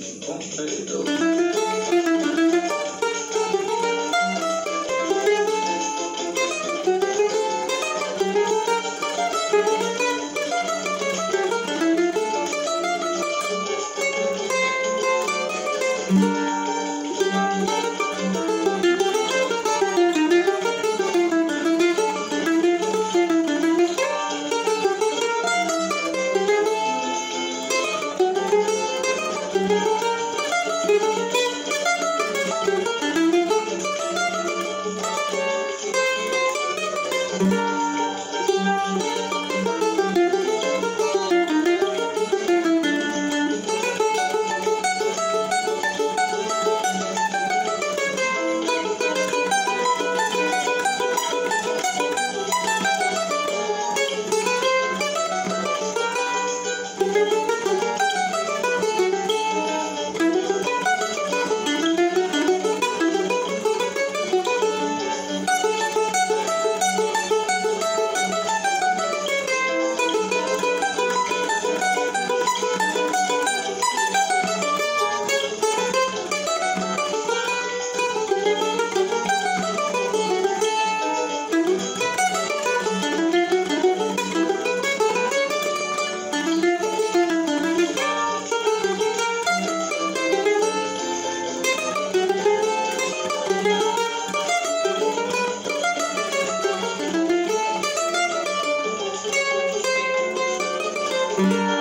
Confeito. thank Yeah.